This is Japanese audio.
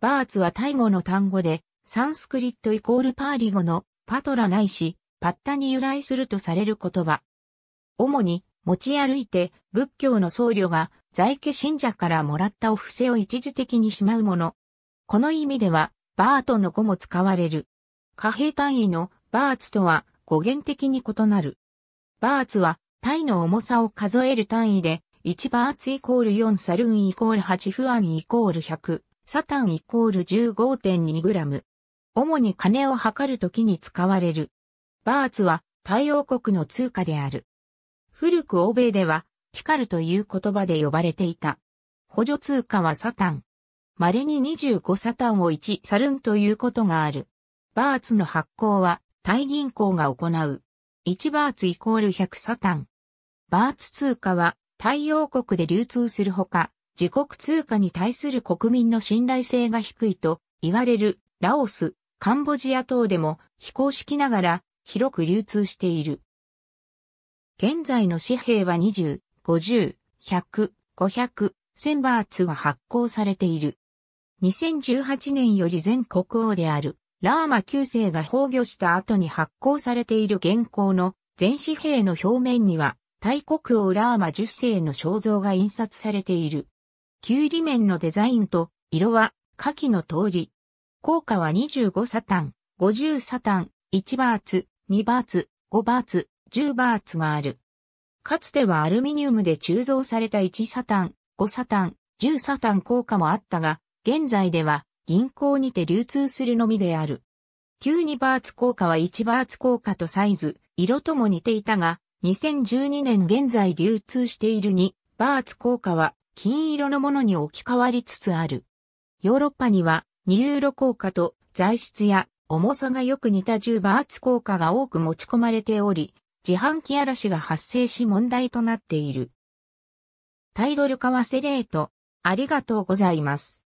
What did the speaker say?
バーツはタイ語の単語で、サンスクリットイコールパーリ語のパトラないし、パッタに由来するとされる言葉。主に持ち歩いて仏教の僧侶が在家信者からもらったお布施を一時的にしまうもの。この意味では、バートの語も使われる。貨幣単位のバーツとは語源的に異なる。バーツはタイの重さを数える単位で、1バーツイコール4サルーンイコール8フアンイコール100、サタンイコール15.2グラム。主に金を測るときに使われる。バーツは太陽国の通貨である。古く欧米では、ティカルという言葉で呼ばれていた。補助通貨はサタン。稀に25サタンを1サルンということがある。バーツの発行は、タイ銀行が行う。1バーツイコール100サタン。バーツ通貨は、太陽国で流通するほか、自国通貨に対する国民の信頼性が低いと言われるラオス、カンボジア等でも非公式ながら広く流通している。現在の紙幣は20、50、100、500、1000バーツが発行されている。2018年より全国王であるラーマ9世が崩御した後に発行されている現行の全紙幣の表面には大国王ラーマ10世の肖像が印刷されている。旧裏面のデザインと色は下記の通り。効果は25サタン、50サタン、1バーツ、2バーツ、5バーツ、10バーツがある。かつてはアルミニウムで鋳造された1サタン、5サタン、10サタン効果もあったが、現在では銀行にて流通するのみである。旧2バーツ効果は1バーツ効果とサイズ、色とも似ていたが、2012年現在流通している2バーツ効果は金色のものに置き換わりつつある。ヨーロッパには2ユーロ効果と材質や重さがよく似た10バーツ効果が多く持ち込まれており、自販機嵐が発生し問題となっている。タイドル為セレート、ありがとうございます。